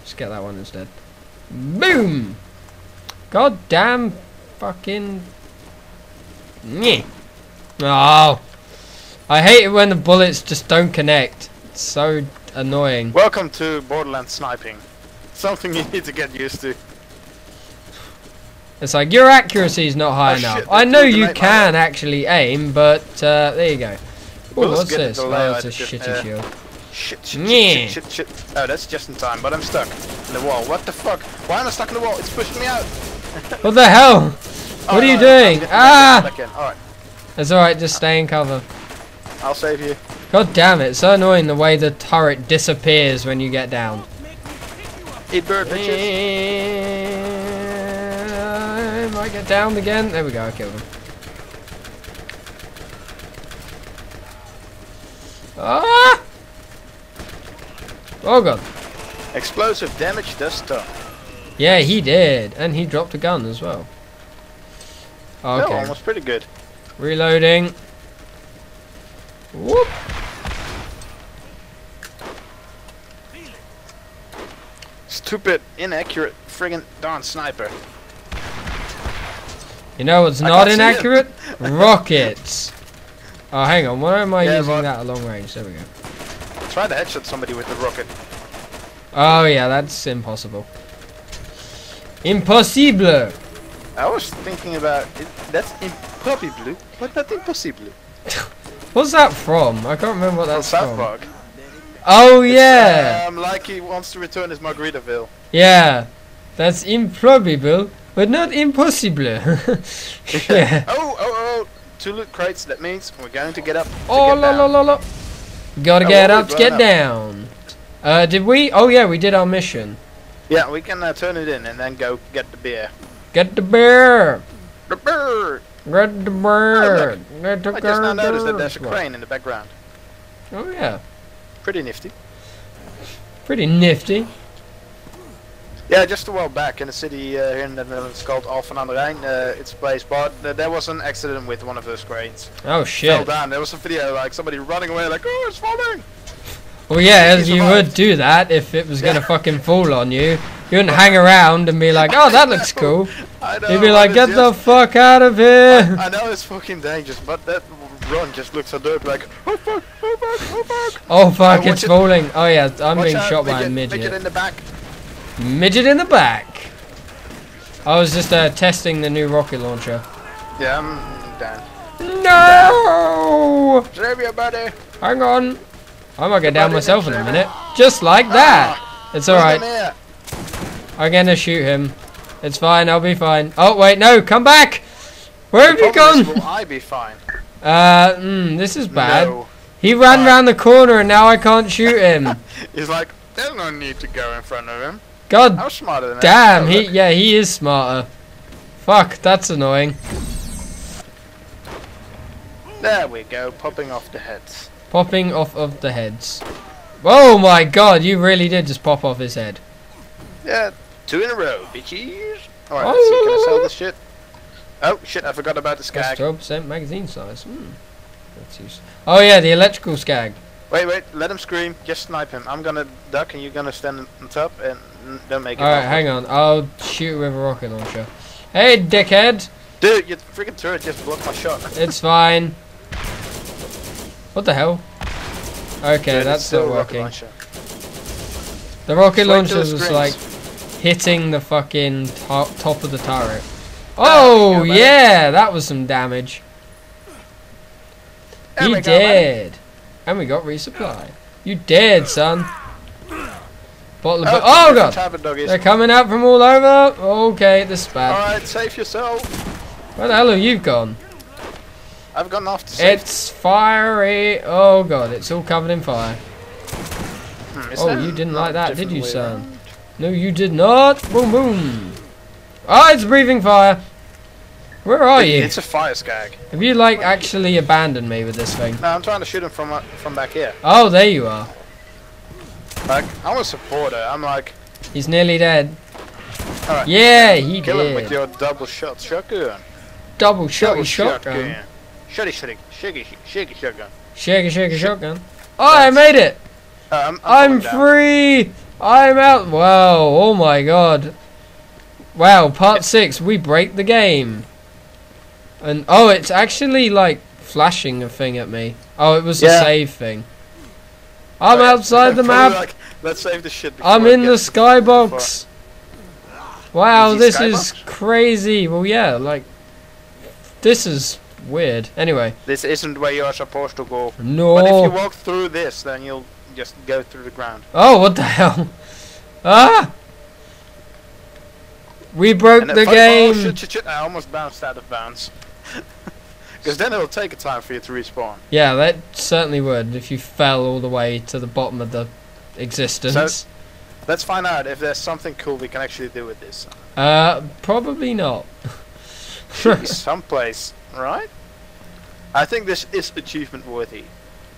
Speaker 1: Let's get that one instead. Boom. God damn fucking. Nyeh. Oh. I hate it when the bullets just don't connect. It's so annoying.
Speaker 2: Welcome to Borderlands sniping. Something you need to get used to.
Speaker 1: It's like your accuracy is not high
Speaker 2: Oh,
Speaker 1: enough.
Speaker 2: shit,
Speaker 1: I know you can actually aim, but uh, there you go. Ooh,
Speaker 2: Well,
Speaker 1: what's this? Oh, it's a shitty
Speaker 2: uh,
Speaker 1: shield.
Speaker 2: Shit, shit,
Speaker 1: Yeah.
Speaker 2: shit, shit, shit, shit. Oh, that's just in time, but I'm stuck in the wall. What the fuck? Why am I stuck in the wall? It's pushing me out.
Speaker 1: What the hell?
Speaker 2: Oh,
Speaker 1: What are you
Speaker 2: no,
Speaker 1: doing? Ah!
Speaker 2: Back in, back in. Alright,
Speaker 1: It's alright, just stay in cover.
Speaker 2: I'll save you.
Speaker 1: God damn it, it's so annoying the way the turret disappears when you get down.
Speaker 2: Eat bird, bitches.
Speaker 1: I might get downed again. There we go, I killed him. Ah! Oh god.
Speaker 2: Explosive damage does stuff.
Speaker 1: Yeah, he did. And he dropped a gun as well.
Speaker 2: Oh,
Speaker 1: Okay.
Speaker 2: almost pretty good.
Speaker 1: Reloading. Whoop.
Speaker 2: Stupid, inaccurate, friggin' darn sniper.
Speaker 1: You know what's not
Speaker 2: can't see it.
Speaker 1: inaccurate? Rockets. Oh, hang on. Why am I
Speaker 2: Yeah,
Speaker 1: using that at long range? There we go.
Speaker 2: Try to headshot somebody with the rocket.
Speaker 1: Oh yeah, that's impossible. Impossible.
Speaker 2: I was thinking about it. That's improbable, but not impossible.
Speaker 1: What's that from? I can't remember what that's
Speaker 2: South
Speaker 1: from.
Speaker 2: Park.
Speaker 1: Oh
Speaker 2: It's,
Speaker 1: yeah,
Speaker 2: Um, like he wants to return his Margaritaville.
Speaker 1: yeah. That's improbable, but not impossible. yeah.
Speaker 2: Oh, oh, oh! Two loot crates. That means we're going to get up. To
Speaker 1: Oh
Speaker 2: get
Speaker 1: la la la la. Gotta
Speaker 2: Oh,
Speaker 1: get
Speaker 2: well,
Speaker 1: up to get
Speaker 2: up.
Speaker 1: down. Uh, did we? Oh yeah, we did our mission.
Speaker 2: Yeah, we can uh, turn it in and then go get the beer.
Speaker 1: Get the bear.
Speaker 2: The bird.
Speaker 1: Get the bird. Get the
Speaker 2: I just now noticed that there's a crane in the background.
Speaker 1: Oh yeah,
Speaker 2: Pretty nifty.
Speaker 1: pretty nifty.
Speaker 2: Yeah, just a while back in a city uh, here in the Netherlands called Alphen aan de Rijn. Uh, it's a place, but uh, there was an accident with one of those cranes.
Speaker 1: Oh
Speaker 2: Fell
Speaker 1: shit.
Speaker 2: down. There was a video like somebody running away, like, oh, it's falling.
Speaker 1: Well yeah, as you would do that if it was gonna fucking fall on you. You wouldn't hang around and be like, oh that looks cool.
Speaker 2: I know.
Speaker 1: You'd be like, get the fuck out of here.
Speaker 2: I know it's fucking dangerous, but that run just looks so dope. Like, oh fuck, oh fuck, oh fuck.
Speaker 1: Oh fuck, it's
Speaker 2: it-
Speaker 1: falling. Oh yeah, I'm
Speaker 2: Watch
Speaker 1: being
Speaker 2: out,
Speaker 1: shot by a
Speaker 2: midget,
Speaker 1: midget.
Speaker 2: Midget in the back.
Speaker 1: Midget in the back. I was just uh, testing the new rocket launcher.
Speaker 2: Yeah, I'm down.
Speaker 1: No!
Speaker 2: Save your buddy.
Speaker 1: Hang on. I might get down myself in a minute. Just like that. It's alright. I'm gonna shoot him. It's fine, I'll be fine. Oh, wait, no, come back! Where have you
Speaker 2: gone? Is, will I be fine?
Speaker 1: Uh, mm, this is bad.
Speaker 2: No.
Speaker 1: He ran round the corner and now I can't shoot him.
Speaker 2: He's like, there's no need to go in front of him. I
Speaker 1: God
Speaker 2: was smarter than
Speaker 1: damn.
Speaker 2: Oh,
Speaker 1: he, yeah, he is smarter. Fuck, that's annoying.
Speaker 2: There we go, popping off the heads.
Speaker 1: Popping off of the heads. Oh my god, you really did just pop off his head.
Speaker 2: Yeah, two in a row, bitches. Alright,
Speaker 1: Oh,
Speaker 2: let's see, can I sell this shit? Oh shit, I forgot about the
Speaker 1: That's
Speaker 2: skag.
Speaker 1: 12% magazine size. Hmm. That's use- Oh yeah, the electrical skag.
Speaker 2: Wait, wait, let him scream, just snipe him. I'm gonna duck and you're gonna stand on top and don't make it.
Speaker 1: Alright, hang on. I'll shoot with a rocket launcher. Hey, dickhead.
Speaker 2: Dude, your freaking turret just blocked my shot.
Speaker 1: It's fine. What the hell? Okay,
Speaker 2: Dude,
Speaker 1: that's
Speaker 2: still
Speaker 1: not
Speaker 2: rocket
Speaker 1: working. The rocket launcher was like hitting the fucking top, top of the turret.
Speaker 2: Ah,
Speaker 1: oh,
Speaker 2: go,
Speaker 1: yeah, that was some damage. He
Speaker 2: we go, buddy.
Speaker 1: did. And we got resupply. You did, son. Bottle of
Speaker 2: Oh,
Speaker 1: oh, god.
Speaker 2: doggies.
Speaker 1: They're coming out from all over. Okay, this is bad.
Speaker 2: Alright, save yourself.
Speaker 1: Where the hell have you gone?
Speaker 2: I've gone off to save.
Speaker 1: It's fiery. Oh god, it's all covered in fire.
Speaker 2: Hmm,
Speaker 1: Oh, you didn't like that, did you, son? No, you did not. Boom, boom. Oh, it's breathing fire. Where are
Speaker 2: It-
Speaker 1: you?
Speaker 2: It's a fire skag.
Speaker 1: Have you like actually abandoned me with this thing?
Speaker 2: No, I'm trying to shoot him from uh, from back here.
Speaker 1: Oh, there you are.
Speaker 2: Like, I'm a supporter. I'm like,
Speaker 1: He's nearly dead.
Speaker 2: Alright.
Speaker 1: Yeah, he
Speaker 2: kill him with your double shot shotgun.
Speaker 1: Double shot
Speaker 2: Double
Speaker 1: shotgun.
Speaker 2: Shotty, shotty, shaky, shaky shotgun.
Speaker 1: Shake a shotgun. Oh, I made it.
Speaker 2: Uh, I'm,
Speaker 1: I'm
Speaker 2: falling down.
Speaker 1: free. I'm out. Wow. Oh my god. Wow. Part six. We break the game. And oh, it's actually like flashing a thing at me. Oh, it was a
Speaker 2: Yeah.
Speaker 1: save thing. I'm
Speaker 2: Oh, yeah.
Speaker 1: outside the map.
Speaker 2: Like, let's save the shit.
Speaker 1: I'm in the skybox. Wow,
Speaker 2: Is
Speaker 1: this is crazy. Well, yeah, like this is weird. Anyway,
Speaker 2: This isn't where you're supposed to go.
Speaker 1: no.
Speaker 2: But if you walk through this, then you'll just go through the ground.
Speaker 1: Oh, what the hell? Ah! We broke
Speaker 2: And
Speaker 1: the
Speaker 2: oh,
Speaker 1: game.
Speaker 2: shit, shit, shit. I almost bounced out of bounds. Because then it'll take a time for you to respawn.
Speaker 1: Yeah, that certainly would if you fell all the way to the bottom of the existence.
Speaker 2: Let's find out if there's something cool we can actually do with this.
Speaker 1: uh, probably not.
Speaker 2: Someplace, right? I think this is achievement worthy.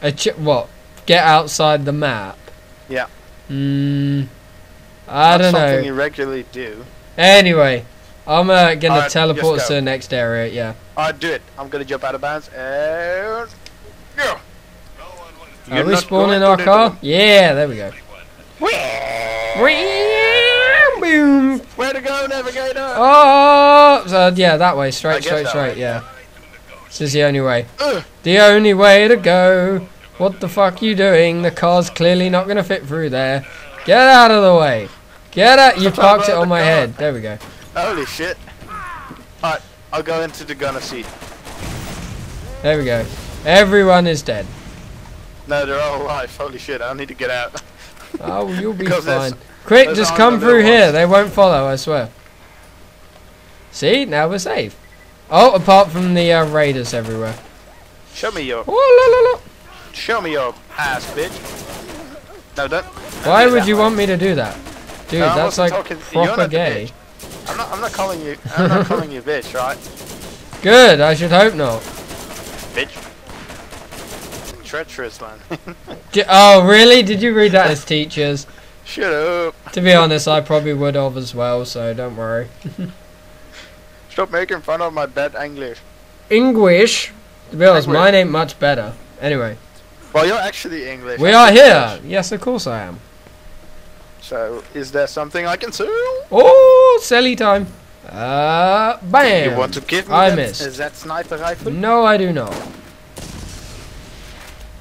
Speaker 1: A ch- what? Get outside the map.
Speaker 2: Yeah.
Speaker 1: Hmm. I
Speaker 2: Not
Speaker 1: don't
Speaker 2: something
Speaker 1: know.
Speaker 2: you regularly do.
Speaker 1: Anyway, I'm uh, gonna
Speaker 2: Alright,
Speaker 1: teleport
Speaker 2: just
Speaker 1: to the next area. Yeah.
Speaker 2: Alright, do it. I'm gonna jump out of bounds and. Yeah.
Speaker 1: Are
Speaker 2: You're
Speaker 1: we spawning
Speaker 2: going
Speaker 1: our car?
Speaker 2: the-
Speaker 1: Yeah, there we go. Boom.
Speaker 2: Where to go, navigator?
Speaker 1: Oh, so, yeah, that way, straight, straight, straight.
Speaker 2: way.
Speaker 1: Yeah, this is the only way.
Speaker 2: Ugh.
Speaker 1: The only way to go. What the fuck you doing? The car's clearly not gonna fit through there. Get out of the way. Get out. You parked it on my head. There we go.
Speaker 2: Holy shit. Alright, I'll go into the gunner seat.
Speaker 1: There we go. Everyone is dead.
Speaker 2: No, they're all alive. Holy shit, I need to get out.
Speaker 1: Oh, you'll be
Speaker 2: there's-
Speaker 1: fine. Quick,
Speaker 2: there's
Speaker 1: just come through here.
Speaker 2: ones.
Speaker 1: They won't follow, I swear. See? Now we're safe. Oh, apart from the uh, raiders everywhere.
Speaker 2: Show me your,
Speaker 1: Oh, la, la, la.
Speaker 2: show me your ass, bitch. No, don't. don't
Speaker 1: Why
Speaker 2: do
Speaker 1: would you
Speaker 2: way.
Speaker 1: want me to do that? Dude,
Speaker 2: No,
Speaker 1: that's like
Speaker 2: you're
Speaker 1: proper gay.
Speaker 2: I'm not. I'm not calling you. I'm not calling you bitch, right?
Speaker 1: Good, I should hope not.
Speaker 2: Bitch. Treacherous man.
Speaker 1: Oh, really? Did you read that as teachers?
Speaker 2: Shut up.
Speaker 1: To be honest, I probably would have as well, so don't worry.
Speaker 2: Stop making fun of my bad English.
Speaker 1: English? To be honest,
Speaker 2: English.
Speaker 1: mine ain't much better. Anyway,
Speaker 2: Well, you're actually English.
Speaker 1: we are here.
Speaker 2: English.
Speaker 1: Yes, of course I am.
Speaker 2: So, is there something I can do?
Speaker 1: Oh, silly time. Uh, bam.
Speaker 2: You want to give me
Speaker 1: I
Speaker 2: that,
Speaker 1: missed.
Speaker 2: Is that sniper rifle?
Speaker 1: No, I do not.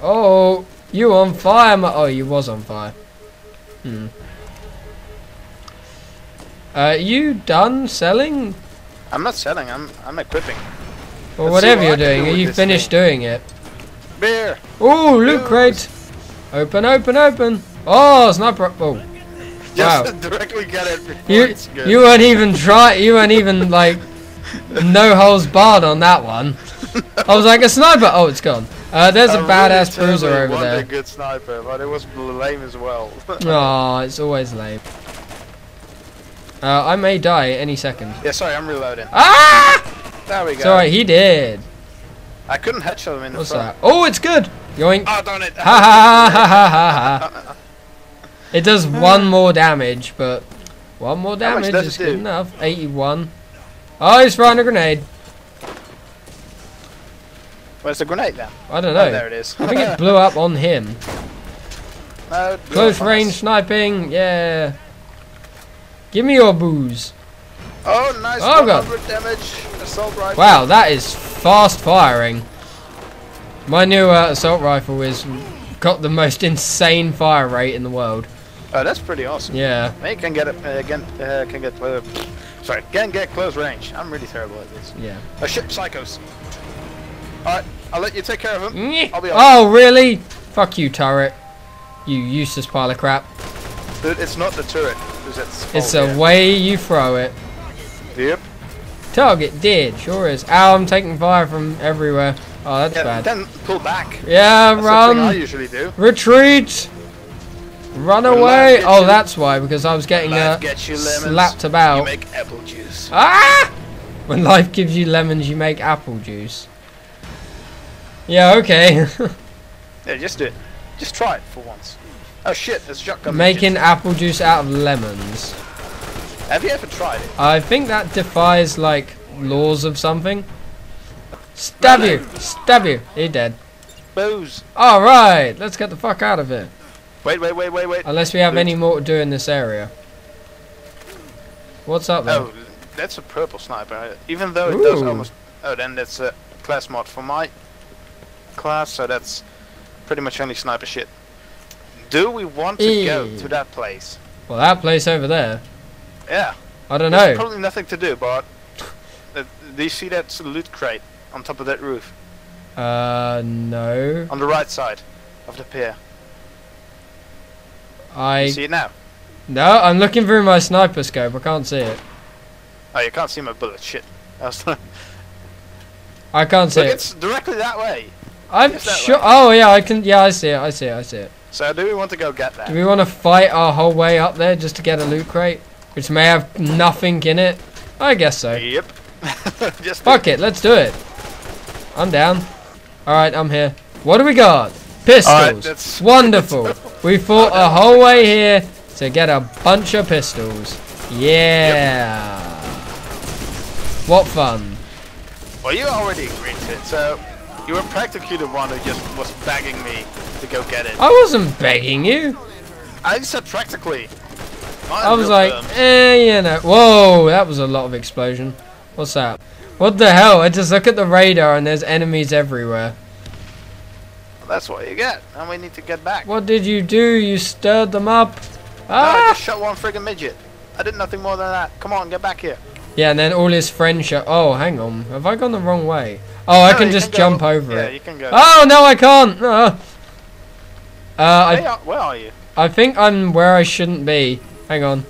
Speaker 1: Oh, you on fire? Oh, you was on fire. Hmm. Uh, you done selling?
Speaker 2: I'm not selling. I'm. I'm equipping.
Speaker 1: Or
Speaker 2: Let's
Speaker 1: whatever
Speaker 2: what
Speaker 1: you're doing.
Speaker 2: do
Speaker 1: Are you finished
Speaker 2: thing.
Speaker 1: doing it?
Speaker 2: Beer.
Speaker 1: Oh, loot crate. Open, open, open. Oh, sniper. Oh,
Speaker 2: Just
Speaker 1: Wow.
Speaker 2: directly get it.
Speaker 1: You you weren't even try. You weren't even like no holes barred on that one. I was like a sniper. Oh, it's gone. Uh, there's a
Speaker 2: I
Speaker 1: badass
Speaker 2: really
Speaker 1: bruiser over
Speaker 2: wanted
Speaker 1: there.
Speaker 2: a good sniper, but it was lame as well.
Speaker 1: Oh, it's always lame. Uh, I may die any second.
Speaker 2: yeah, sorry, I'm reloading.
Speaker 1: Ah!
Speaker 2: There we go.
Speaker 1: It's alright, he did.
Speaker 2: I couldn't headshot him in the
Speaker 1: What's
Speaker 2: front.
Speaker 1: that? Oh, it's good. Yoink.
Speaker 2: Oh, darn it.
Speaker 1: Ha ha ha ha ha ha. It does one more damage, but one more damage is good
Speaker 2: do?
Speaker 1: enough. 81. Oh, he's throwing a grenade.
Speaker 2: Where's the grenade then?
Speaker 1: I don't
Speaker 2: Oh,
Speaker 1: know.
Speaker 2: there it is.
Speaker 1: I think it blew up on him.
Speaker 2: no,
Speaker 1: Close range
Speaker 2: us.
Speaker 1: sniping, yeah. Give me your booze.
Speaker 2: Oh, nice.
Speaker 1: Oh, God.
Speaker 2: damage. Assault rifle.
Speaker 1: Wow, that is fast firing. My new uh, assault rifle is got the most insane fire rate in the world.
Speaker 2: Oh, that's pretty awesome.
Speaker 1: Yeah.
Speaker 2: They can get it. Uh, can, uh, can get. Uh, sorry, can get close range. I'm really terrible at this.
Speaker 1: Yeah.
Speaker 2: A ship psychos. Alright, I'll let you take care of him. I'll be
Speaker 1: Oh, really? Fuck you, turret. You useless pile of crap.
Speaker 2: Dude, it's not the turret. It's,
Speaker 1: It's the
Speaker 2: yeah.
Speaker 1: way you throw it.
Speaker 2: Yep.
Speaker 1: Target dead. sure is. Ow, I'm taking fire from everywhere. Oh, that's
Speaker 2: Yeah,
Speaker 1: bad.
Speaker 2: then pull back.
Speaker 1: Yeah,
Speaker 2: That's thing I usually do.
Speaker 1: Retreat. Run away. Oh, that's why, because I was getting uh,
Speaker 2: Life gets you
Speaker 1: slapped about.
Speaker 2: juice.
Speaker 1: Ah! When life gives you lemons, you make apple juice. Yeah, okay.
Speaker 2: Yeah, just do it. Just try it for once. Oh shit, there's shotgun.
Speaker 1: Making
Speaker 2: midgets.
Speaker 1: apple juice out of lemons.
Speaker 2: Have you ever tried it?
Speaker 1: I think that defies, like, laws of something. Stab
Speaker 2: Run
Speaker 1: you! Stab you! You're dead.
Speaker 2: Booze.
Speaker 1: Alright, let's get the fuck out of here.
Speaker 2: Wait, wait, wait, wait, wait.
Speaker 1: Unless we have
Speaker 2: Good.
Speaker 1: any more to do in this area. What's up there?
Speaker 2: Oh, that's a purple sniper. Even though it does almost. Oh, then that's a class mod for my class, so that's pretty much only sniper shit. Do we want to go to that place?
Speaker 1: Well, that place over there.
Speaker 2: Yeah.
Speaker 1: I don't
Speaker 2: There's
Speaker 1: know.
Speaker 2: probably nothing to do, but. Uh, do you see that loot crate on top of that roof?
Speaker 1: Uh, no.
Speaker 2: On the right side of the pier.
Speaker 1: I.
Speaker 2: see it now?
Speaker 1: No, I'm looking through my sniper scope. I can't see it.
Speaker 2: Oh, you can't see my bullet. Shit. I
Speaker 1: I can't see it.
Speaker 2: it's directly that way.
Speaker 1: I'm sure. Oh, yeah, I can. Yeah, I see it. I see it. I see it.
Speaker 2: So do we want to go get that?
Speaker 1: Do we want to fight our whole way up there just to get a loot crate? Which may have nothing in it? I guess so.
Speaker 2: Yep. Just
Speaker 1: Fuck it, let's do it. I'm down. Alright, I'm here. What do we got? Pistols.
Speaker 2: Alright, that's-
Speaker 1: Wonderful. we fought a whole way here to get a bunch of pistols. Yeah. What fun.
Speaker 2: Well, you already agreed to it, so you were practically the one who just was begging me to go get it.
Speaker 1: I wasn't begging you.
Speaker 2: I said practically.
Speaker 1: I was like, eh, you know. Whoa, that was a lot of explosion. What's that? What the hell? I just look at the radar and there's enemies everywhere.
Speaker 2: That's what you get, and we need to get back.
Speaker 1: What did you do? You stirred them up?
Speaker 2: No, I
Speaker 1: Ah!
Speaker 2: just shot one friggin' midget. I did nothing more than that. Come on, get back here.
Speaker 1: Yeah, and then all his friends shot. Oh, hang on. Have I gone the wrong way? Oh, I can just
Speaker 2: go-
Speaker 1: jump over
Speaker 2: yeah,
Speaker 1: it.
Speaker 2: you can go.
Speaker 1: Oh, no, I can't. Uh, uh, I,
Speaker 2: uh, where are you?
Speaker 1: I think I'm where I shouldn't be. Hang on.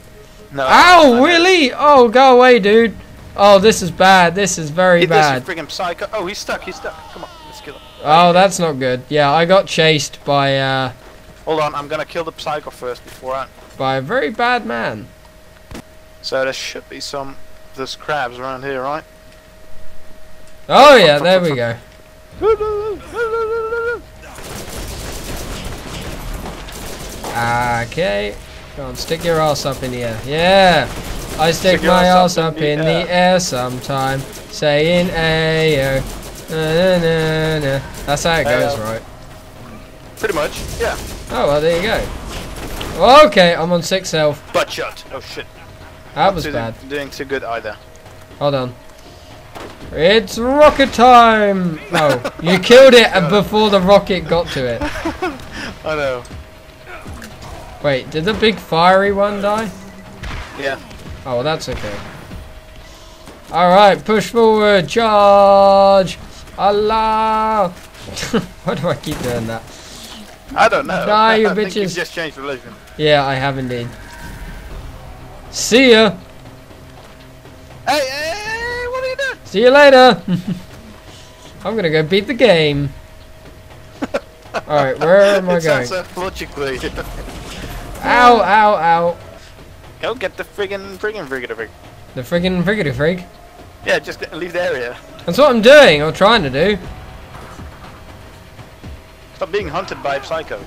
Speaker 2: No.
Speaker 1: Ow, really? Oh, go away, dude. Oh, this is bad. This is very
Speaker 2: Eat
Speaker 1: bad.
Speaker 2: this, you friggin' psycho. Oh, he's stuck. He's stuck. Come on, let's kill him.
Speaker 1: Oh, that's not good. Yeah, I got chased by uh
Speaker 2: Hold on, I'm gonna kill the psycho first before I.
Speaker 1: by a very bad man.
Speaker 2: So there should be some those crabs around here, right?
Speaker 1: Oh yeah, there we go. Okay. Go on, stick your ass up in the air. Yeah. I stick,
Speaker 2: Stick
Speaker 1: my
Speaker 2: ass
Speaker 1: ass up in the air sometime, saying ayo. Na, na, na, na. That's how it goes,
Speaker 2: Ayo.
Speaker 1: right?
Speaker 2: Pretty much, yeah.
Speaker 1: Oh well, there you go. Okay, I'm on six health.
Speaker 2: Butt shot. Oh shit.
Speaker 1: That
Speaker 2: Not
Speaker 1: was
Speaker 2: too-
Speaker 1: bad.
Speaker 2: Doing too good either.
Speaker 1: Hold on. It's rocket time! Oh, you killed it before the rocket got to it.
Speaker 2: I know.
Speaker 1: Wait, did the big fiery one die?
Speaker 2: Yeah.
Speaker 1: Oh, well, that's okay. Alright, push forward, charge! Allah! Why do I keep doing that?
Speaker 2: I don't know.
Speaker 1: Die, you
Speaker 2: think you've
Speaker 1: bitches.
Speaker 2: just changed religion.
Speaker 1: Yeah, I have indeed. See ya!
Speaker 2: Hey, hey, hey, what are you doing?
Speaker 1: See you later! I'm gonna go beat the game. Alright, where am I
Speaker 2: it
Speaker 1: going?
Speaker 2: sounds so logically.
Speaker 1: Ow, ow, ow.
Speaker 2: Go get the friggin' friggin' friggin' friggin'.
Speaker 1: The friggin' friggity frig.
Speaker 2: Yeah, just leave the area.
Speaker 1: That's what I'm doing, or trying to do.
Speaker 2: Stop being hunted by a psycho.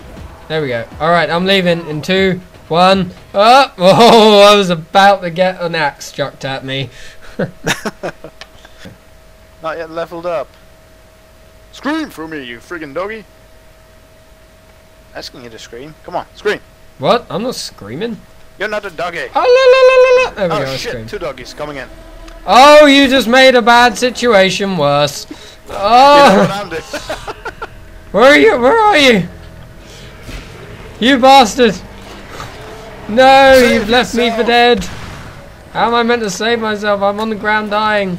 Speaker 1: There we go. Alright, I'm leaving in two, one. Oh, oh, I was about to get an axe chucked at me.
Speaker 2: Not yet leveled up. Scream for me, you friggin' doggy. Asking you to scream. Come on, scream.
Speaker 1: What? I'm not screaming.
Speaker 2: You're not a doggy.
Speaker 1: Oh, la, la, la, la, la. There we
Speaker 2: Oh
Speaker 1: go,
Speaker 2: shit, two doggies coming in.
Speaker 1: Oh, you just made a bad situation worse. Oh, where are you? Where are you? You bastard! No,
Speaker 2: Save
Speaker 1: you've left me for dead. How am I meant to save myself? I'm on the ground dying.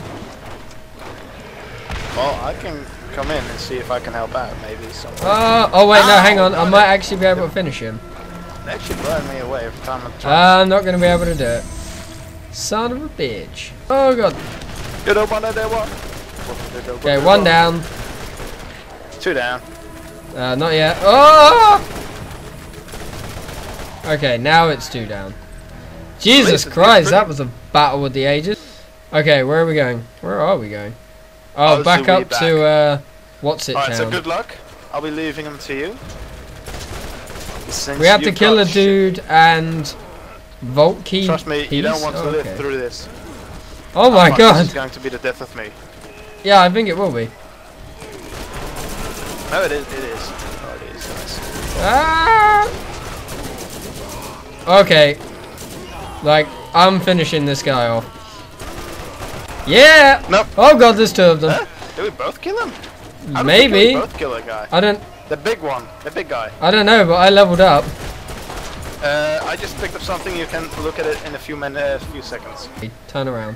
Speaker 2: well, I can come in and see if I can help out, maybe. Some.
Speaker 1: Oh, uh, oh wait, no,
Speaker 2: Ow,
Speaker 1: hang ah, on. I might actually be able to finish him.
Speaker 2: They should burn me away every time I try.
Speaker 1: Uh, I'm not going to be able to do it. Son of a bitch. Oh god.
Speaker 2: you don't wanna do what?
Speaker 1: Okay, one down.
Speaker 2: Two down.
Speaker 1: Uh, not yet. Oh! Okay, now it's two down. Jesus Christ, that was a battle with the ages. Okay, where are we going? Where are we going?
Speaker 2: Oh,
Speaker 1: Oh, back up
Speaker 2: back.
Speaker 1: to, uh, what's it
Speaker 2: Alright, so good luck. I'll be leaving them to you. Since
Speaker 1: we have to kill a dude and vault key
Speaker 2: Trust me, you don't want to
Speaker 1: Oh,
Speaker 2: live
Speaker 1: okay.
Speaker 2: through this.
Speaker 1: Oh my god.
Speaker 2: This is going to be the death of me.
Speaker 1: Yeah, I think it will be.
Speaker 2: No, it is. It is. Oh, it is. Nice.
Speaker 1: Ah! Okay. Like, I'm finishing this guy off. Yeah!
Speaker 2: Nope.
Speaker 1: Oh god, there's two of them.
Speaker 2: Huh? Did we both kill him? I don't think
Speaker 1: Maybe.
Speaker 2: We both kill a guy.
Speaker 1: I don't
Speaker 2: The big one. The big guy.
Speaker 1: I don't know, but I leveled up.
Speaker 2: Uh, I just picked up something. You can look at it in a few minutes, few seconds.
Speaker 1: Turn around.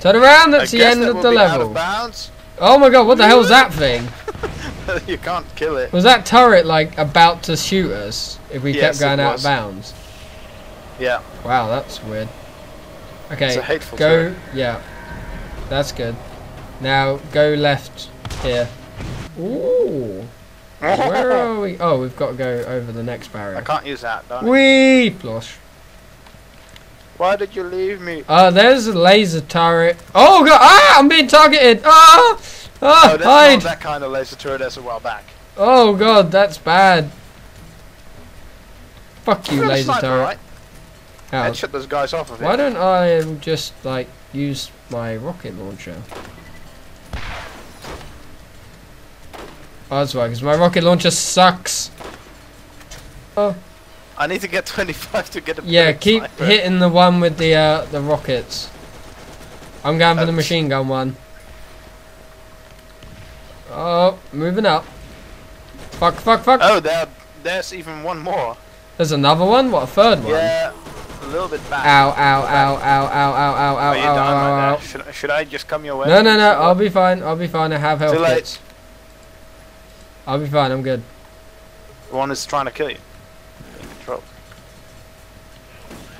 Speaker 1: Turn around, that's
Speaker 2: I
Speaker 1: the end
Speaker 2: that
Speaker 1: of the level.
Speaker 2: of.
Speaker 1: Oh my god, what the hell was that thing?
Speaker 2: you can't kill it.
Speaker 1: Was that turret like about to shoot us if we
Speaker 2: Yes,
Speaker 1: kept going out of bounds?
Speaker 2: Yeah.
Speaker 1: Wow, that's weird. Okay,
Speaker 2: a
Speaker 1: go.
Speaker 2: turret.
Speaker 1: Yeah, that's good. Now go left here. Ooh, where are we? Oh, we've got to go over the next barrier.
Speaker 2: I can't use that. Don't I?
Speaker 1: Wee, plush.
Speaker 2: Why did you leave me?
Speaker 1: Uh, there's a laser turret. Oh god! Ah, I'm being targeted. Ah, ah,
Speaker 2: Oh, that's
Speaker 1: hide.
Speaker 2: that kind of laser turret as a while back.
Speaker 1: Oh god, that's bad. Fuck you,
Speaker 2: You've got a
Speaker 1: laser
Speaker 2: sniper,
Speaker 1: turret.
Speaker 2: right?
Speaker 1: How?
Speaker 2: Headshot those guys off of it.
Speaker 1: Why don't I just like use my rocket launcher? That's why, because my rocket launcher sucks. Oh,
Speaker 2: I need to get 25 to get a
Speaker 1: Yeah, keep
Speaker 2: sniper.
Speaker 1: hitting the one with the uh, the rockets. I'm going for the machine gun one. Oh, moving up. Fuck, fuck, fuck.
Speaker 2: Oh, there, there's even one more.
Speaker 1: There's another one? What, a third one?
Speaker 2: Yeah, a little bit back.
Speaker 1: Ow, ow, ow, ow, ow, ow, ow, ow,
Speaker 2: Are you
Speaker 1: ow, ow,
Speaker 2: right
Speaker 1: ow, ow.
Speaker 2: Should, should I just come your way?
Speaker 1: No, no, no, I'll be fine. I'll be fine. I have health
Speaker 2: Too late.
Speaker 1: kits. I'll be fine. I'm good.
Speaker 2: One is trying to kill you. In control.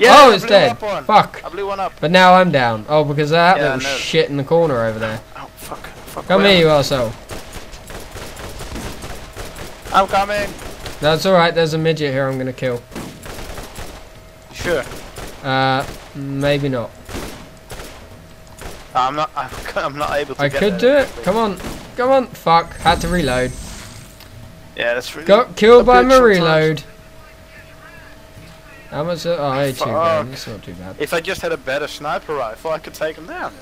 Speaker 1: oh, it's dead. Fuck.
Speaker 2: I blew one up.
Speaker 1: But now I'm down. Oh, because of that
Speaker 2: Yeah,
Speaker 1: little shit in the corner over there.
Speaker 2: Oh, fuck. fuck
Speaker 1: Come
Speaker 2: where
Speaker 1: here, you arsehole.
Speaker 2: I? I'm coming.
Speaker 1: That's alright. There's a midget here I'm going to kill.
Speaker 2: Sure.
Speaker 1: Uh, maybe not.
Speaker 2: I'm not. I'm, I'm not able to.
Speaker 1: I
Speaker 2: get
Speaker 1: could
Speaker 2: there.
Speaker 1: do it. Come on. Come on. Fuck. Had to reload.
Speaker 2: Yeah, that's really.
Speaker 1: Got killed by reload. How much? Oh, only two grand. That's not too bad.
Speaker 2: If I just had a better sniper rifle, I could take him down.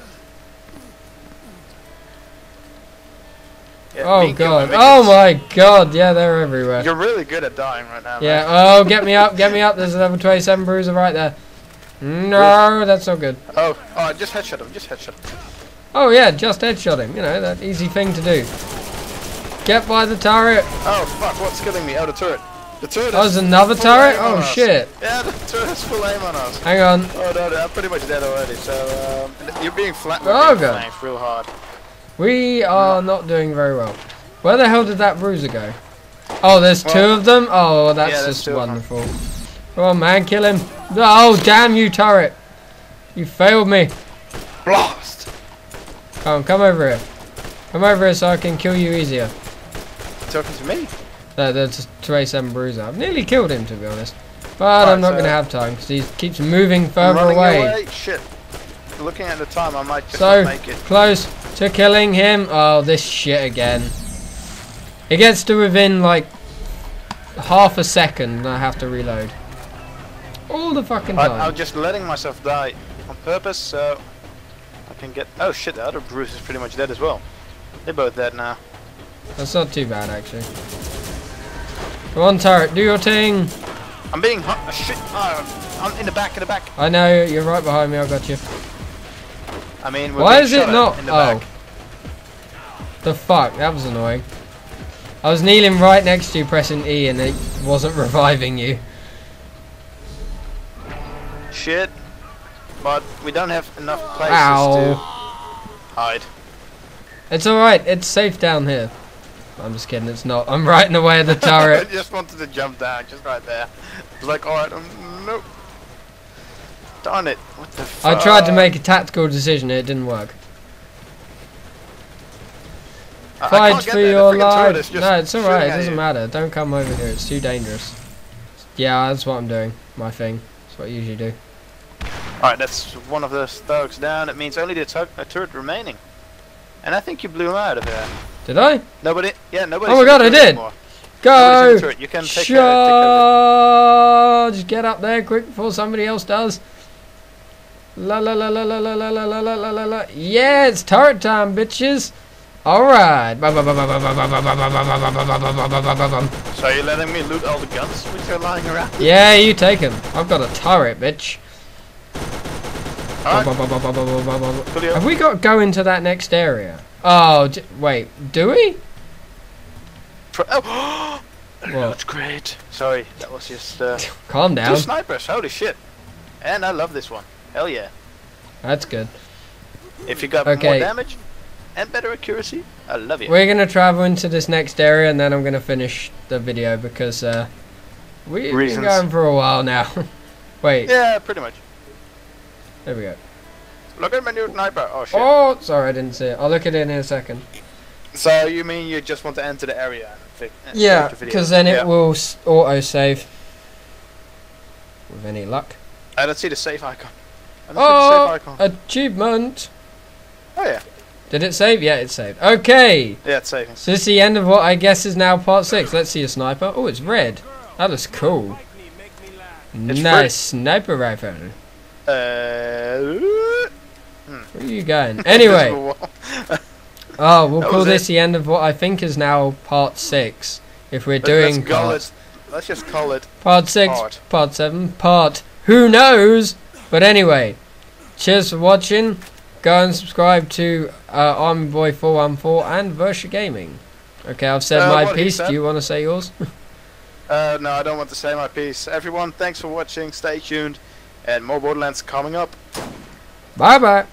Speaker 2: Yeah,
Speaker 1: Oh
Speaker 2: being killed by
Speaker 1: god. Oh my god. Yeah, they're everywhere.
Speaker 2: You're really good at dying right now.
Speaker 1: Yeah.
Speaker 2: man.
Speaker 1: Oh, get me up. Get me up. There's a level 27 bruiser right there. No, that's not good.
Speaker 2: Oh, oh, just headshot him. Just headshot him.
Speaker 1: Oh yeah, just headshot him. You know that easy thing to do. Get by the turret.
Speaker 2: Oh fuck! What's killing me? Oh, the turret. The turret.
Speaker 1: Oh, there's another turret. Oh shit.
Speaker 2: Yeah, the turret has full aim on us.
Speaker 1: Hang on.
Speaker 2: Oh no, no, I'm pretty much dead already. So um, you're being flat.
Speaker 1: Oh,
Speaker 2: being
Speaker 1: God.
Speaker 2: flanked real hard.
Speaker 1: We are not doing very well. Where the hell did that bruiser go? Oh, there's two of them? Oh, that's
Speaker 2: Yeah,
Speaker 1: just
Speaker 2: two of them.
Speaker 1: wonderful. Come on, man, kill him. Oh, damn you, turret. You failed me.
Speaker 2: Blast!
Speaker 1: Come on, come over here. Come over here so I can kill you easier.
Speaker 2: Talking to me.
Speaker 1: That, that's a 27 bruiser. I've nearly killed him, to be honest. But I'm not
Speaker 2: so-
Speaker 1: going to have time because he keeps moving further away.
Speaker 2: away. Shit. Looking at the time, I might just
Speaker 1: So,
Speaker 2: make it.
Speaker 1: close to killing him. Oh, this shit again. It gets to within, like, half a second and I have to reload. All the fucking
Speaker 2: I,
Speaker 1: time.
Speaker 2: I'm just letting myself die on purpose, so I can get. Oh shit! The other bruiser is pretty much dead as well. They're both dead now.
Speaker 1: That's not too bad, actually. Come on, turret, do your thing.
Speaker 2: I'm being hot. Shit! Oh, I'm in the back. In the back.
Speaker 1: I know, you're right behind me, I got you.
Speaker 2: I mean, we're
Speaker 1: Why is it not?
Speaker 2: In the
Speaker 1: Oh.
Speaker 2: back.
Speaker 1: The fuck, that was annoying. I was kneeling right next to you pressing E and it wasn't reviving you.
Speaker 2: Shit. But we don't have enough places
Speaker 1: Ow.
Speaker 2: to hide.
Speaker 1: It's alright, it's safe down here. I'm just kidding, it's not. I'm right in the way of the turret.
Speaker 2: I just wanted to jump down, just right there. It's like, alright, um, nope. Darn it. What the
Speaker 1: I tried to make a tactical decision, it didn't work.
Speaker 2: I-
Speaker 1: Fight for
Speaker 2: there,
Speaker 1: your
Speaker 2: friggin' turret is
Speaker 1: life. No, it's alright, it doesn't matter. Don't come over here, it's too dangerous. Yeah, that's what I'm doing. My thing. That's what I usually do.
Speaker 2: Alright, that's one of the thugs down. It means only the a turret remaining. And I think you blew him out of there.
Speaker 1: Did I?
Speaker 2: Nobody, yeah, nobody.
Speaker 1: Oh my God, I did.
Speaker 2: In
Speaker 1: Go!
Speaker 2: You can take, uh, take
Speaker 1: Get up there quick before somebody else does. La la la la la la la la la la la la la. Yeah, it's turret time, bitches. Alright.
Speaker 2: So you're letting me loot all the guns which are lying around?
Speaker 1: Yeah, you take 'em. I've got a turret, bitch. Have we got to go into that next area? Oh, wait. Do we?
Speaker 2: Pro- oh, that's great. Sorry, that was just uh,
Speaker 1: Calm
Speaker 2: two
Speaker 1: down.
Speaker 2: snipers. Holy shit! And I love this one. Hell yeah!
Speaker 1: That's good.
Speaker 2: If you got
Speaker 1: Okay.
Speaker 2: more damage and better accuracy, I love you.
Speaker 1: We're gonna travel into this next area and then I'm gonna finish the video because uh, we, we've been going for a while now. Wait,
Speaker 2: Yeah, pretty much.
Speaker 1: there we go.
Speaker 2: Look at my new sniper. Oh shit.
Speaker 1: Oh, sorry, I didn't see it. I'll look at it in a second.
Speaker 2: So you mean you just want to enter the area and
Speaker 1: Yeah,
Speaker 2: finish the video?
Speaker 1: because then it
Speaker 2: Yeah.
Speaker 1: will auto save. With any luck.
Speaker 2: I don't see the save icon. I don't see the
Speaker 1: Oh,
Speaker 2: icon.
Speaker 1: achievement!
Speaker 2: Oh yeah.
Speaker 1: Did it save? Yeah, it saved. Okay,
Speaker 2: Yeah, it's saving.
Speaker 1: so this is the end of what I guess is now part six. Let's see a sniper. Oh, it's red. That looks cool.
Speaker 2: It's
Speaker 1: nice sniper rifle.
Speaker 2: Uh,
Speaker 1: Where are you going? Anyway. Oh, we'll
Speaker 2: That
Speaker 1: call this
Speaker 2: it.
Speaker 1: the end of what I think is now part six. If we're
Speaker 2: Let-
Speaker 1: doing parts.
Speaker 2: let's- let's just call it
Speaker 1: Part 6,
Speaker 2: Part.
Speaker 1: part 7, part who knows? But anyway, cheers for watching. Go and subscribe to uh, Army Boy 414 and Virsher Gaming. Okay, I've said
Speaker 2: Uh,
Speaker 1: my piece. Do you want to say yours?
Speaker 2: Uh, no, I don't want to say my piece. Everyone, thanks for watching. Stay tuned, and more Borderlands coming up.
Speaker 1: bye bye.